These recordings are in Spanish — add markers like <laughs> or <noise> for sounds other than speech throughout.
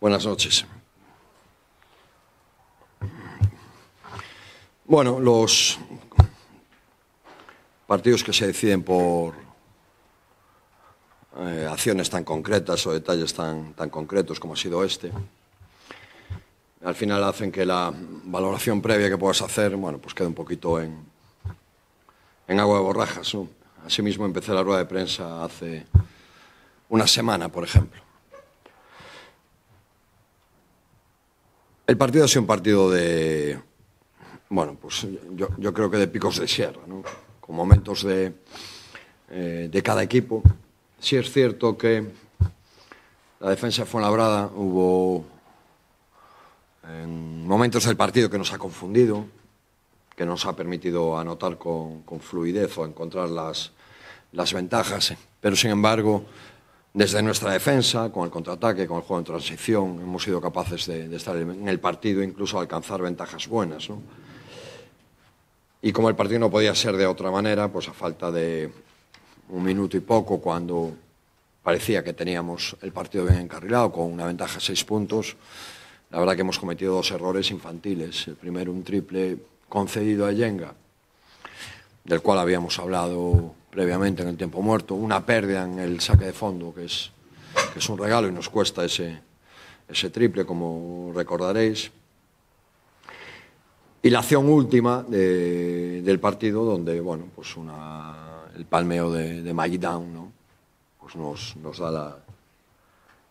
Buenas noches. Bueno, los partidos que se deciden por eh, acciones tan concretas o detalles tan, tan concretos como ha sido este, al final hacen que la valoración previa que puedas hacer, bueno, pues quede un poquito en, en agua de borrajas. ¿no? Asimismo, empecé la rueda de prensa hace una semana, por ejemplo. El partido ha sido un partido de, bueno, pues yo, yo creo que de picos de sierra, ¿no? con momentos de, eh, de cada equipo. Sí es cierto que la defensa fue labrada, hubo en momentos del partido que nos ha confundido, que nos ha permitido anotar con, con fluidez o encontrar las, las ventajas, pero sin embargo desde nuestra defensa, con el contraataque, con el juego en transición, hemos sido capaces de, estar en el partido, incluso alcanzar ventajas buenas. ¿no? Y como el partido no podía ser de otra manera, pues a falta de un minuto y poco, cuando parecía que teníamos el partido bien encarrilado, con una ventaja de seis puntos, la verdad que hemos cometido dos errores infantiles. El primero, un triple concedido a Yenga, del cual habíamos hablado previamente en el tiempo muerto, una pérdida en el saque de fondo, que es, que es un regalo y nos cuesta ese, ese triple, como recordaréis. Y la acción última de, del partido, donde bueno, pues una, el palmeo de, de Mike Down ¿no? pues nos, nos, da la,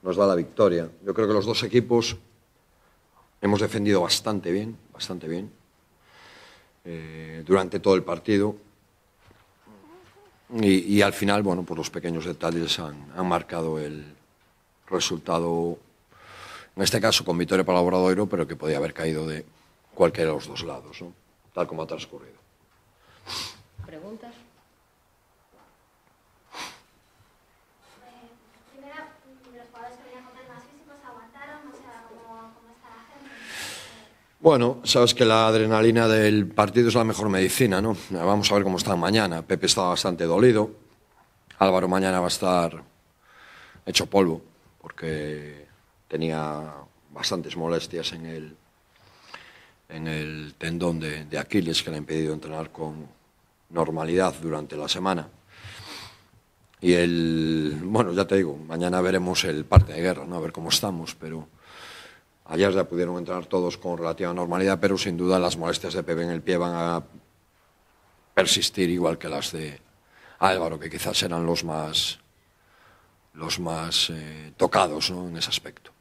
nos da la victoria. Yo creo que los dos equipos hemos defendido bastante bien, bastante bien, eh, durante todo el partido. Y, y, al final, bueno, pues los pequeños detalles han, han marcado el resultado, en este caso con victoria para Obradoiro, pero que podía haber caído de cualquiera de los dos lados, ¿no? tal como ha transcurrido. ¿Preguntas? Bueno, sabes que la adrenalina del partido es la mejor medicina, ¿no? Vamos a ver cómo está mañana. Pepe estaba bastante dolido. Álvaro mañana va a estar hecho polvo porque tenía bastantes molestias en el, en el tendón de, de, Aquiles que le ha impedido entrenar con normalidad durante la semana. Y el, bueno, ya te digo, mañana veremos el parte de guerra, ¿no? a ver cómo estamos, pero ayer ya pudieron entrenar todos con relativa normalidad, pero sin duda las molestias de Pepe en el pie van a persistir igual que las de Álvaro, que quizás eran los más, los más eh, tocados ¿no? en ese aspecto.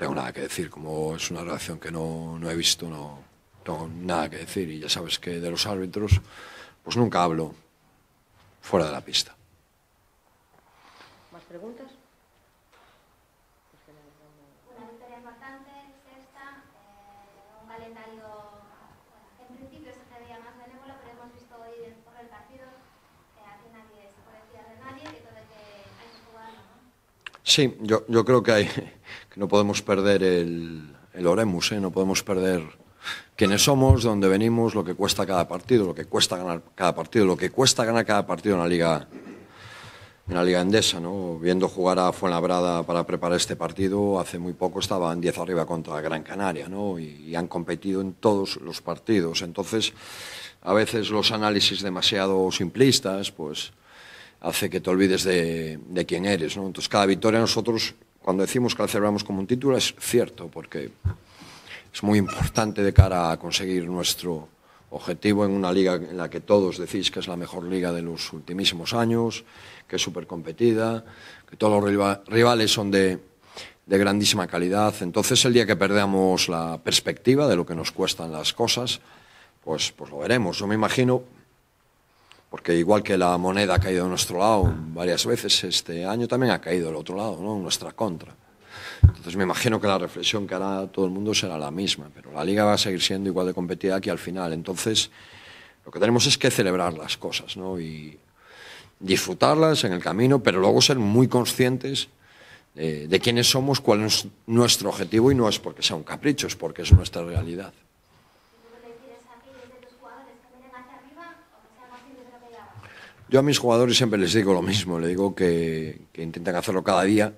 tengo nada que decir. Como es una relación que no, no he visto, no tengo nada que decir. Y ya sabes que de los árbitros, pues nunca hablo fuera de la pista. ¿Más preguntas? Una victoria importante, sexta, eh, un calendario, bueno, en principio se creía más benévolo, pero hemos visto hoy por el partido que aquí nadie se puede fiar de nadie y todo que hay que jugarlo, ¿no? Sí, yo, yo creo que hay que no podemos perder el, el oremus, ¿eh? no podemos perder quiénes somos, dónde venimos, lo que cuesta cada partido, lo que cuesta ganar cada partido, lo que cuesta ganar cada partido en la liga en la liga endesa, ¿no? Viendo jugar a Fuenlabrada para preparar este partido, hace muy poco estaban 10 arriba contra Gran Canaria, ¿no? Y, y han competido en todos los partidos. Entonces, a veces los análisis demasiado simplistas, pues hace que te olvides de, de quién eres, ¿no? Entonces, cada victoria nosotros cuando decimos que la celebramos como un título es cierto, porque es muy importante de cara a conseguir nuestro objetivo en una liga en la que todos decís que es la mejor liga de los ultimísimos años, que es súper competida, que todos los rivales son de, de grandísima calidad. Entonces, el día que perdamos la perspectiva de lo que nos cuestan las cosas, pues, pues lo veremos. Yo me imagino porque igual que la moneda ha caído a nuestro lado varias veces, este año también ha caído del otro lado, ¿no? en nuestra contra. Entonces me imagino que la reflexión que hará todo el mundo será la misma, pero la liga va a seguir siendo igual de competida que al final. Entonces lo que tenemos es que celebrar las cosas ¿no? y disfrutarlas en el camino, pero luego ser muy conscientes de, de quiénes somos, cuál es nuestro objetivo y no es porque sea un capricho, es porque es nuestra realidad. Yo a mis jugadores siempre les digo lo mismo, le digo que, que intenten hacerlo cada día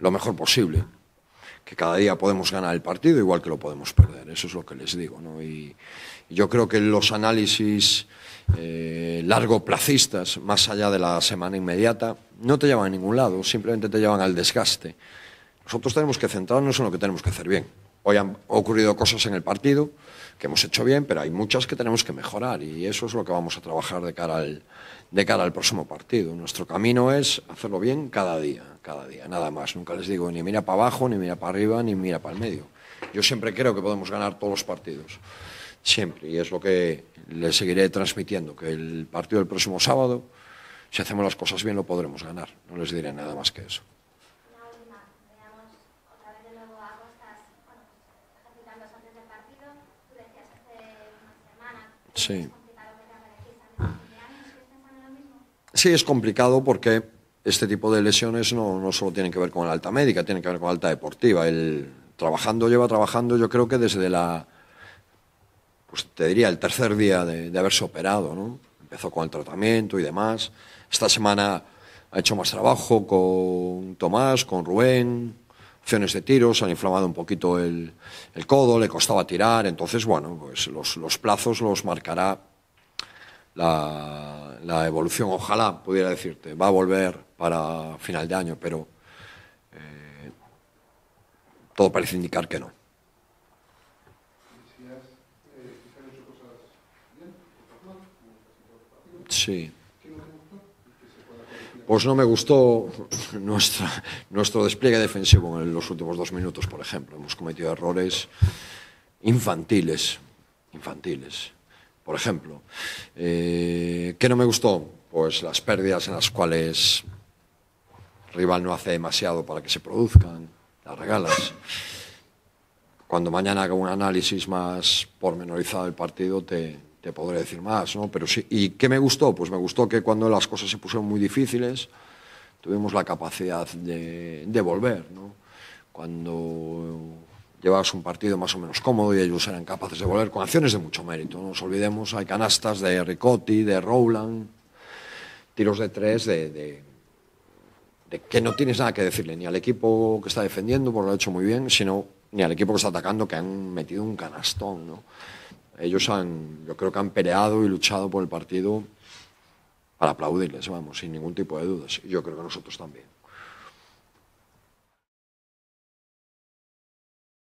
lo mejor posible. Que cada día podemos ganar el partido igual que lo podemos perder. Eso es lo que les digo. ¿no? Y yo creo que los análisis eh, largo placistas, más allá de la semana inmediata, no te llevan a ningún lado, simplemente te llevan al desgaste. Nosotros tenemos que centrarnos en lo que tenemos que hacer bien. Hoy han ocurrido cosas en el partido que hemos hecho bien, pero hay muchas que tenemos que mejorar y eso es lo que vamos a trabajar de cara al, próximo partido. Nuestro camino es hacerlo bien cada día, cada día, nada más. Nunca les digo ni mira para abajo, ni mira para arriba, ni mira para el medio. Yo siempre creo que podemos ganar todos los partidos, siempre, y es lo que les seguiré transmitiendo, que el partido del próximo sábado, si hacemos las cosas bien, lo podremos ganar. No les diré nada más que eso. Una última, veamos otra vez de nuevo a Costas, bueno, ejercitándose antes del partido. Tú decías hace una semana que Sí. es complicado que te elegir también a fin de año, ¿sigues pensando en lo mismo? Sí, es complicado porque este tipo de lesiones no, no solo tienen que ver con la alta médica, tienen que ver con la alta deportiva. El trabajando lleva trabajando, yo creo que desde la, pues te diría, el tercer día de, de haberse operado, ¿no? Empezó con el tratamiento y demás. Esta semana ha hecho más trabajo con Tomás, con Rubén, opciones de tiros, han inflamado un poquito el, el codo, le costaba tirar, entonces, bueno, pues los, los plazos los marcará la, la evolución, ojalá pudiera decirte, va a volver para final de año, pero eh, todo parece indicar que no. Sí. Pois pues no me gustó <laughs> nuestra, nuestro despliegue defensivo en los últimos dos minutos, por ejemplo. Hemos cometido errores infantiles, infantiles. Por ejemplo, eh, ¿qué no me gustó? Pues las pérdidas en las cuales el rival no hace demasiado para que se produzcan, las regalas. Cuando mañana haga un análisis más pormenorizado del partido, te, te podré decir más, ¿no? Pero sí, ¿y qué me gustó? Pues me gustó que cuando las cosas se pusieron muy difíciles tuvimos la capacidad de, volver, ¿no? Cuando llevabas un partido más o menos cómodo y ellos eran capaces de volver con acciones de mucho mérito. No nos olvidemos, hay canastas de Ricotti, de Rowland, tiros de tres, de, de, de, que no tienes nada que decirle ni al equipo que está defendiendo, porque lo ha hecho muy bien, sino ni al equipo que está atacando, que han metido un canastón. ¿no? Ellos han, yo creo que han peleado y luchado por el partido para aplaudirles, vamos, sin ningún tipo de dudas. Yo creo que nosotros también.